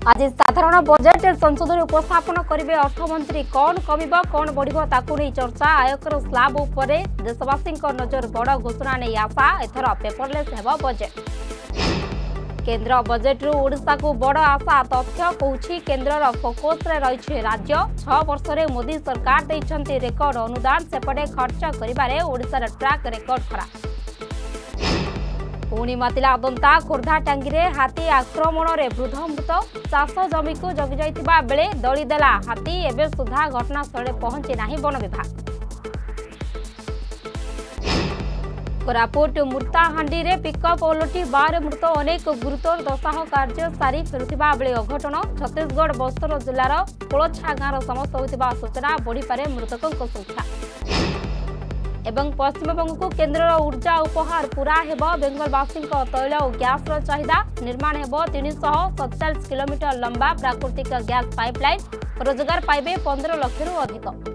ଆଜି ସାଧାରଣ ବଜେଟ୍ ସଂସଦରେ ଉପସ୍ଥାପନ କରିବେ ଅର୍ଥମନ୍ତ୍ରୀ। କ'ଣ କମିବ କ'ଣ ବଢ଼ିବ ତାକୁ ନେଇ ଚର୍ଚ୍ଚା। ଆୟକର ସ୍ଲାବ୍ ଉପରେ ଦେଶବାସୀଙ୍କ ନଜର ବଡ଼ ଘୋଷଣା ନେଇ ଆଶା। ଏଥର ପେପରଲେସ୍ ହେବ ବଜେଟ୍। କେନ୍ଦ୍ର ବଜେଟ୍ରୁ ଓଡ଼ିଶାକୁ ବଡ଼ ଆଶା। ତଥ୍ୟ କହୁଛି କେନ୍ଦ୍ରର ଫୋକସ୍ରେ ରହିଛି ରାଜ୍ୟ। ଛଅ ବର୍ଷରେ ମୋଦି ସରକାର ଦେଇଛନ୍ତି ରେକର୍ଡ ଅନୁଦାନ। ସେପଟେ ଖର୍ଚ୍ଚ କରିବାରେ ଓଡ଼ିଶାର ଟ୍ରାକ୍ ରେକର୍ଡ ଖରାପ। ପୁଣି ମାତିଲା ଦନ୍ତା ଖୋର୍ଦ୍ଧା ଟାଙ୍ଗିରେ ହାତୀ ଆକ୍ରମଣରେ ବୃଦ୍ଧ ମୃତ ଚାଷ ଜମିକୁ ଜଗିଯାଇଥିବା ବେଳେ ଦଳିଦେଲା ହାତୀ। ଏବେ ସୁଦ୍ଧା ଘଟଣାସ୍ଥଳରେ ପହଞ୍ଚି ନାହିଁ ବନ ବିଭାଗ। କୋରାପୁଟ ମୃତାହାଣ୍ଡିରେ ପିକଅପ୍ ଓଲଟି ବାର ମୃତ ଅନେକ ଗୁରୁତର ଦଶାହ କାର୍ଯ୍ୟ ସାରି ଫେରୁଥିବା ବେଳେ ଅଘଟଣ। ଛତିଶଗଡ଼ ବସ୍ତର ଜିଲ୍ଲାର କୋଳଛା ଗାଁର ସମସ୍ତ ହୋଇଥିବା ସୂଚନା ବଢ଼ିପାରେ ମୃତକଙ୍କ ସଂଖ୍ୟା। एवं पश्चिमबंग को केन्द्र ऊर्जा उपहार पूरा हो बेंगलवासी तैल और ग्यास चाहिदा। निर्माण होनिशह सतचाश किलोमीटर लंबा प्राकृतिक ग्यास पाइपलाइन। रोज़गार पाए पंद्रह लक्ष रु अधिक।